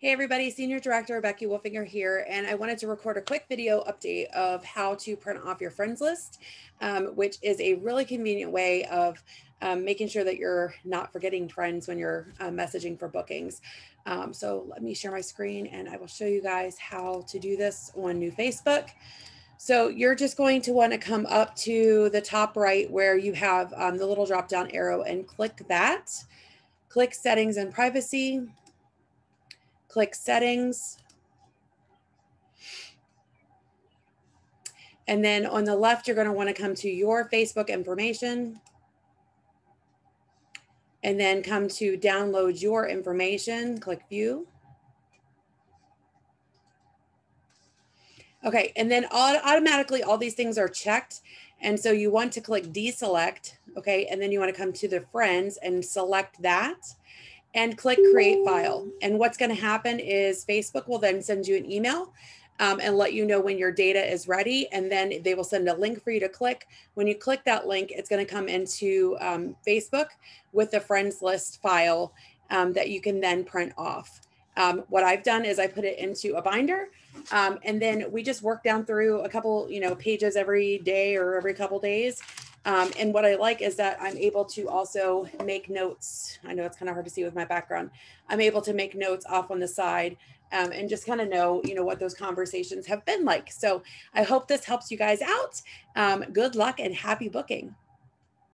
Hey everybody, Senior Director Becky Wolfinger here, and I wanted to record a quick video update of how to print off your friends list, um, which is a really convenient way of um, making sure that you're not forgetting friends when you're uh, messaging for bookings. Um, so let me share my screen and I will show you guys how to do this on New Facebook. So you're just going to want to come up to the top right where you have um, the little drop down arrow and click that. Click settings and privacy click settings. And then on the left, you're going to want to come to your Facebook information. And then come to download your information, click view. Okay, and then automatically all these things are checked. And so you want to click deselect, okay, and then you want to come to the friends and select that and click create file. And what's going to happen is Facebook will then send you an email um, and let you know when your data is ready. And then they will send a link for you to click. When you click that link, it's going to come into um, Facebook with the friends list file um, that you can then print off. Um, what I've done is I put it into a binder um, and then we just work down through a couple, you know, pages every day or every couple days um, and what I like is that I'm able to also make notes. I know it's kind of hard to see with my background. I'm able to make notes off on the side um, and just kind of know, you know, what those conversations have been like. So I hope this helps you guys out. Um, good luck and happy booking.